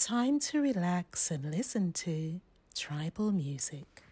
Time to relax and listen to tribal music.